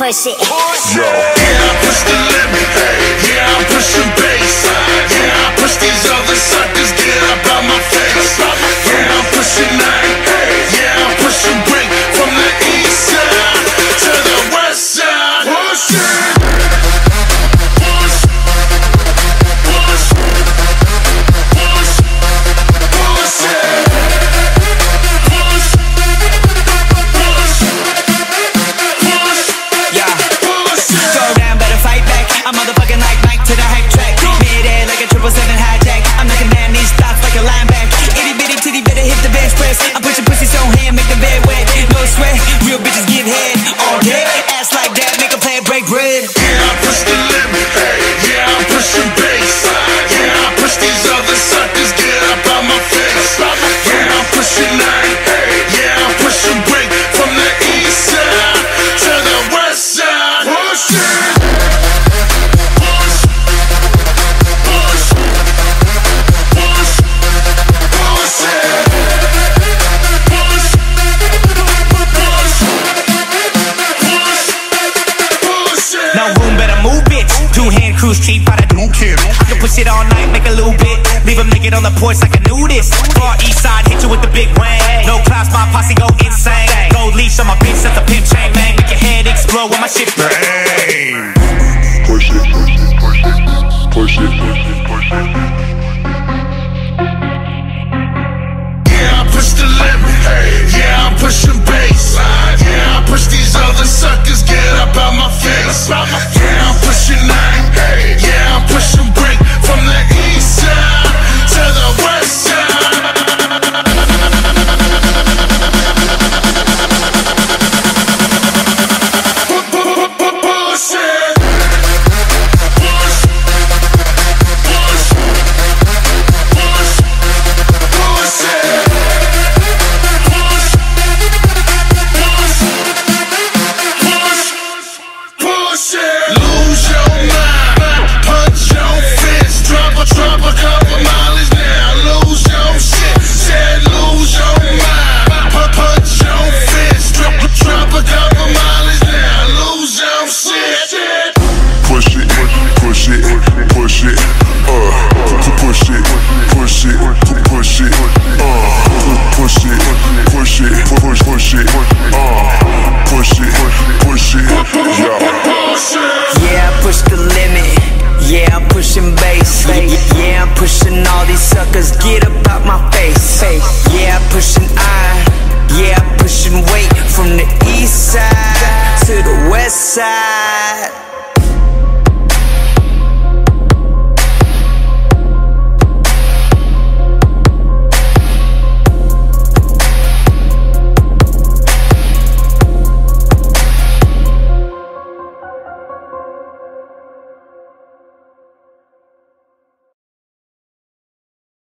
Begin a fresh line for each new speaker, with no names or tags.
bullshit.
Yo. Yeah, I push the limit. Yeah, I'm pushing bass. Yeah, I push these other to the
hype track. Mid-air like a triple seven hijack. I'm knocking down these stocks like a linebacker. Itty bitty titty better hit the bench press. I'm cruise cheap, out of do kid. I can push it all night, make a little bit. Leave him naked on the porch like a nudist. Far east side, hit you with the big wang. No clouds, my posse go insane. Gold leash on my bitch, set the pimp chain, bang. Make your head explode when my shit bang.
Push it, push it, push it, push it, push it.
Yeah, I yeah.
Yeah, I push the limit. Yeah, I'm pushing bass. Yeah, I'm pushing all these suckers. Get up out my face. Yeah, I'm pushing iron. Yeah, I'm pushing weight from the east side to the west side.